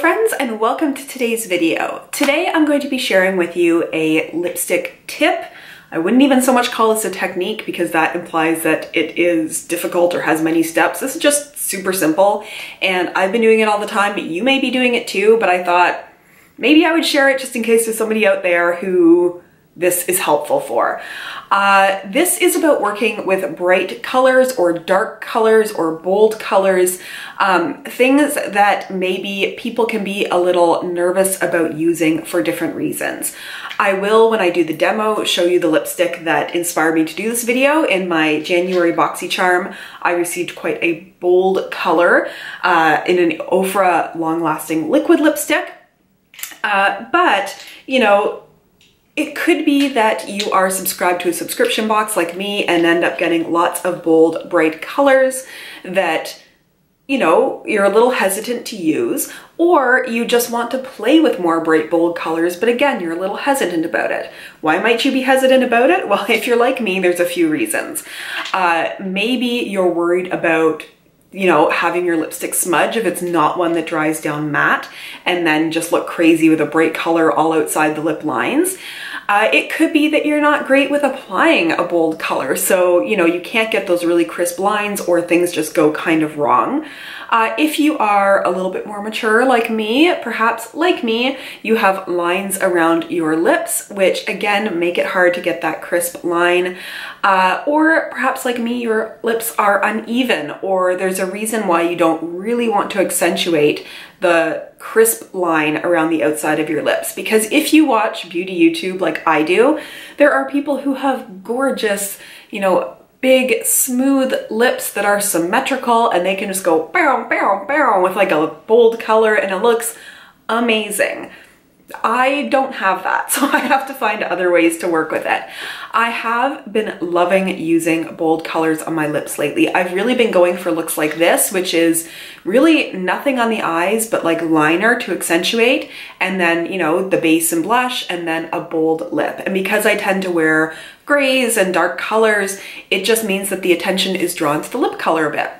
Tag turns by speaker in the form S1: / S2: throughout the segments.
S1: friends and welcome to today's video. Today I'm going to be sharing with you a lipstick tip. I wouldn't even so much call this a technique because that implies that it is difficult or has many steps. This is just super simple and I've been doing it all the time. You may be doing it too, but I thought maybe I would share it just in case there's somebody out there who this is helpful for. Uh, this is about working with bright colors or dark colors or bold colors, um, things that maybe people can be a little nervous about using for different reasons. I will, when I do the demo, show you the lipstick that inspired me to do this video. In my January BoxyCharm, I received quite a bold color uh, in an Ofra long-lasting liquid lipstick. Uh, but, you know, it could be that you are subscribed to a subscription box like me and end up getting lots of bold, bright colors that, you know, you're a little hesitant to use, or you just want to play with more bright, bold colors, but again, you're a little hesitant about it. Why might you be hesitant about it? Well, if you're like me, there's a few reasons. Uh, maybe you're worried about you know, having your lipstick smudge if it's not one that dries down matte and then just look crazy with a bright color all outside the lip lines. Uh, it could be that you're not great with applying a bold color, so you know you can't get those really crisp lines or things just go kind of wrong. Uh, if you are a little bit more mature like me, perhaps like me, you have lines around your lips, which again make it hard to get that crisp line. Uh, or perhaps like me, your lips are uneven or there's a reason why you don't really want to accentuate the crisp line around the outside of your lips. Because if you watch beauty YouTube like I do, there are people who have gorgeous, you know, big smooth lips that are symmetrical and they can just go bow, bow, bow with like a bold color and it looks amazing. I don't have that, so I have to find other ways to work with it. I have been loving using bold colors on my lips lately. I've really been going for looks like this, which is really nothing on the eyes, but like liner to accentuate, and then, you know, the base and blush, and then a bold lip. And because I tend to wear grays and dark colors, it just means that the attention is drawn to the lip color a bit.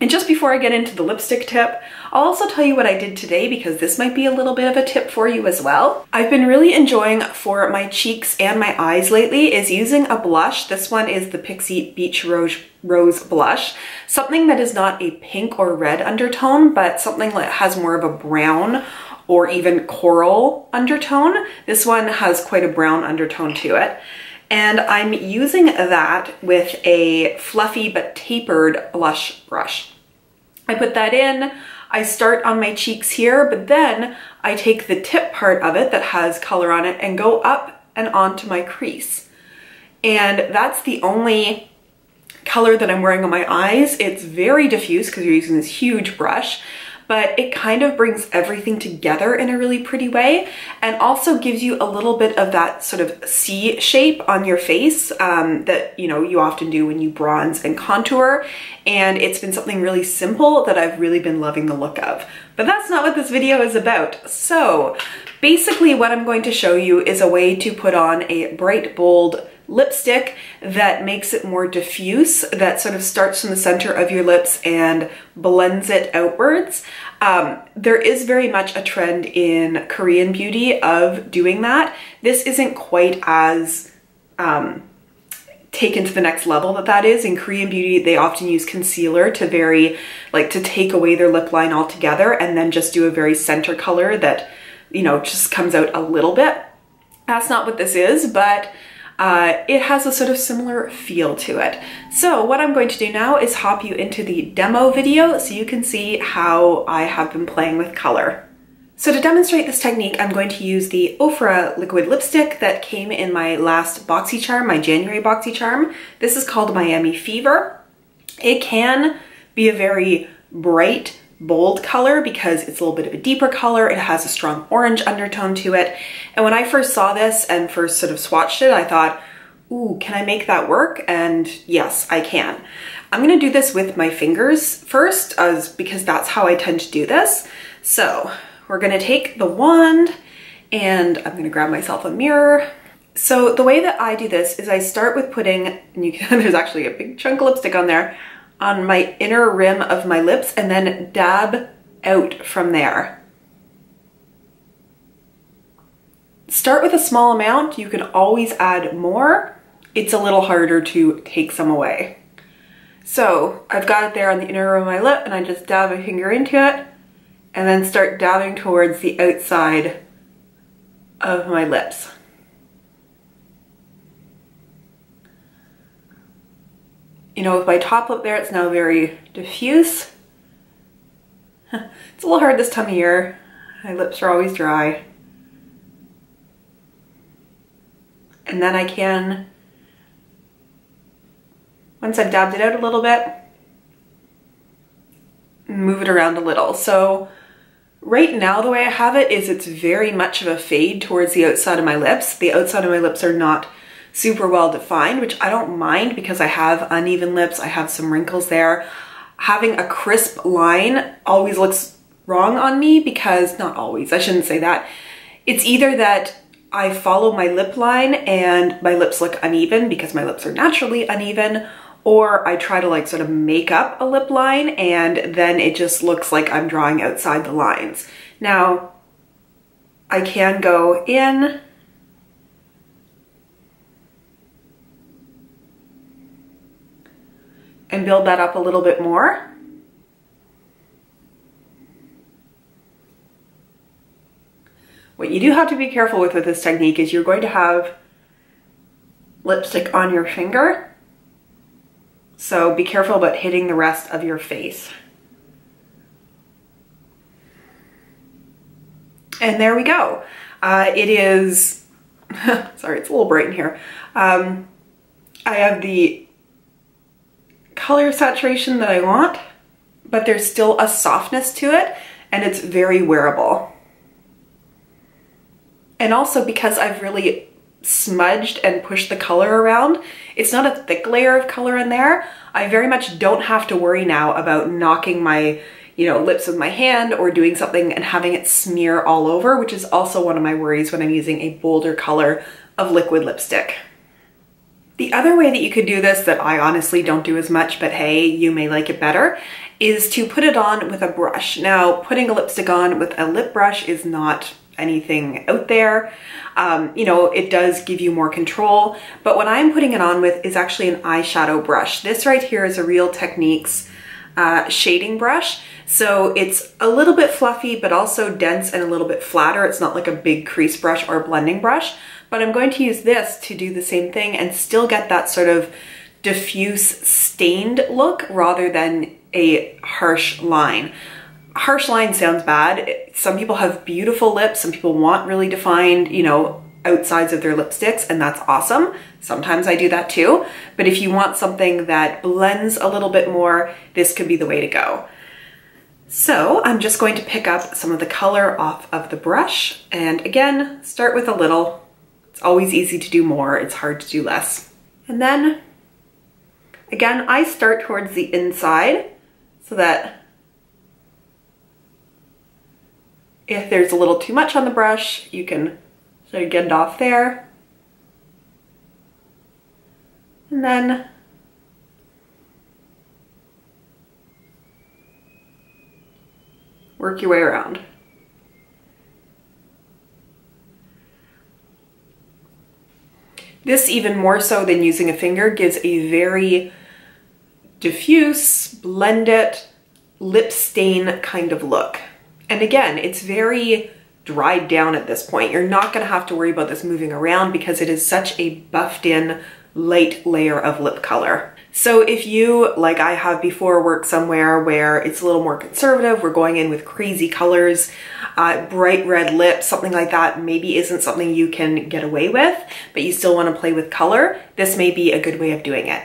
S1: And just before I get into the lipstick tip, I'll also tell you what I did today because this might be a little bit of a tip for you as well. I've been really enjoying for my cheeks and my eyes lately is using a blush. This one is the Pixi Beach Rose, Rose Blush. Something that is not a pink or red undertone, but something that has more of a brown or even coral undertone. This one has quite a brown undertone to it. And I'm using that with a fluffy but tapered blush brush. I put that in, I start on my cheeks here, but then I take the tip part of it that has color on it and go up and onto my crease. And that's the only color that I'm wearing on my eyes. It's very diffuse because you're using this huge brush but it kind of brings everything together in a really pretty way and also gives you a little bit of that sort of C shape on your face um, that, you know, you often do when you bronze and contour. And it's been something really simple that I've really been loving the look of. But that's not what this video is about. So basically what I'm going to show you is a way to put on a bright, bold, lipstick that makes it more diffuse, that sort of starts from the center of your lips and blends it outwards. Um, there is very much a trend in Korean beauty of doing that. This isn't quite as um, taken to the next level that that is. In Korean beauty, they often use concealer to very, like to take away their lip line altogether and then just do a very center color that, you know, just comes out a little bit. That's not what this is, but uh, it has a sort of similar feel to it. So what I'm going to do now is hop you into the demo video so you can see how I have been playing with color. So to demonstrate this technique, I'm going to use the Ofra liquid lipstick that came in my last BoxyCharm, my January BoxyCharm. This is called Miami Fever. It can be a very bright, bold color because it's a little bit of a deeper color. It has a strong orange undertone to it. And when I first saw this and first sort of swatched it, I thought, ooh, can I make that work? And yes, I can. I'm gonna do this with my fingers first as because that's how I tend to do this. So we're gonna take the wand and I'm gonna grab myself a mirror. So the way that I do this is I start with putting, and you can, there's actually a big chunk of lipstick on there, on my inner rim of my lips and then dab out from there. Start with a small amount. You can always add more. It's a little harder to take some away. So I've got it there on the inner rim of my lip and I just dab a finger into it and then start dabbing towards the outside of my lips. You know, with my top lip there, it's now very diffuse. It's a little hard this time of year. My lips are always dry. And then I can, once I've dabbed it out a little bit, move it around a little. So right now the way I have it is it's very much of a fade towards the outside of my lips. The outside of my lips are not super well defined, which I don't mind because I have uneven lips. I have some wrinkles there. Having a crisp line always looks wrong on me because, not always, I shouldn't say that. It's either that I follow my lip line and my lips look uneven because my lips are naturally uneven, or I try to like sort of make up a lip line and then it just looks like I'm drawing outside the lines. Now, I can go in and build that up a little bit more. What you do have to be careful with with this technique is you're going to have lipstick on your finger. So be careful about hitting the rest of your face. And there we go. Uh, it is, sorry, it's a little bright in here. Um, I have the color saturation that I want, but there's still a softness to it and it's very wearable. And also because I've really smudged and pushed the color around, it's not a thick layer of color in there. I very much don't have to worry now about knocking my you know, lips with my hand or doing something and having it smear all over, which is also one of my worries when I'm using a bolder color of liquid lipstick. The other way that you could do this that I honestly don't do as much, but hey, you may like it better, is to put it on with a brush. Now, putting a lipstick on with a lip brush is not anything out there. Um, you know, it does give you more control, but what I'm putting it on with is actually an eyeshadow brush. This right here is a Real Techniques uh, shading brush. So it's a little bit fluffy, but also dense and a little bit flatter. It's not like a big crease brush or blending brush but I'm going to use this to do the same thing and still get that sort of diffuse stained look rather than a harsh line. Harsh line sounds bad. Some people have beautiful lips. Some people want really defined, you know, outsides of their lipsticks and that's awesome. Sometimes I do that too. But if you want something that blends a little bit more, this could be the way to go. So I'm just going to pick up some of the color off of the brush and again, start with a little it's always easy to do more, it's hard to do less. And then, again, I start towards the inside so that if there's a little too much on the brush, you can sort of get it off there. And then work your way around. This, even more so than using a finger, gives a very diffuse, blended, lip stain kind of look. And again, it's very dried down at this point. You're not gonna have to worry about this moving around because it is such a buffed in light layer of lip color. So if you, like I have before, work somewhere where it's a little more conservative, we're going in with crazy colors, uh, bright red lips, something like that maybe isn't something you can get away with, but you still wanna play with color, this may be a good way of doing it.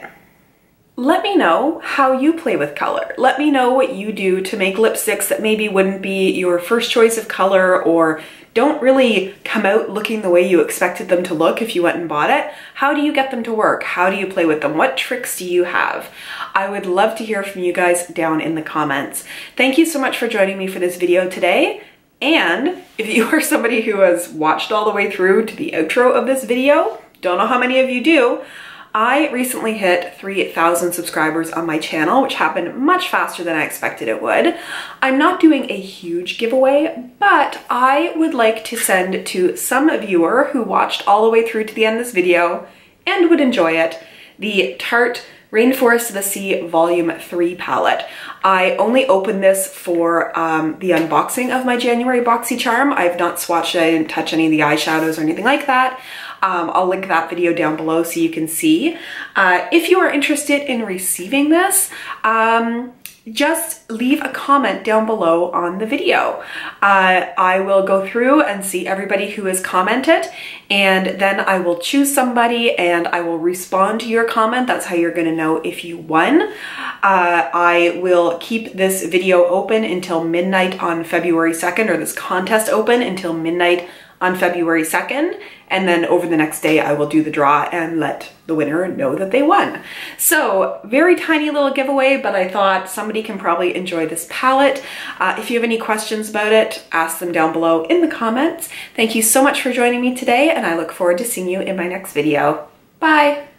S1: Let me know how you play with color. Let me know what you do to make lipsticks that maybe wouldn't be your first choice of color or don't really come out looking the way you expected them to look if you went and bought it. How do you get them to work? How do you play with them? What tricks do you have? I would love to hear from you guys down in the comments. Thank you so much for joining me for this video today. And if you are somebody who has watched all the way through to the outro of this video, don't know how many of you do, I recently hit 3,000 subscribers on my channel, which happened much faster than I expected it would. I'm not doing a huge giveaway, but I would like to send to some viewer who watched all the way through to the end of this video and would enjoy it, the Tarte Rainforest of the Sea Volume 3 palette. I only opened this for um, the unboxing of my January BoxyCharm. I've not swatched it, I didn't touch any of the eyeshadows or anything like that. Um, I'll link that video down below so you can see. Uh, if you are interested in receiving this, um, just leave a comment down below on the video. Uh, I will go through and see everybody who has commented and then I will choose somebody and I will respond to your comment. That's how you're gonna know if you won. Uh, I will keep this video open until midnight on February 2nd or this contest open until midnight on February 2nd. And then over the next day, I will do the draw and let the winner know that they won. So very tiny little giveaway, but I thought somebody can probably enjoy this palette. Uh, if you have any questions about it, ask them down below in the comments. Thank you so much for joining me today, and I look forward to seeing you in my next video. Bye.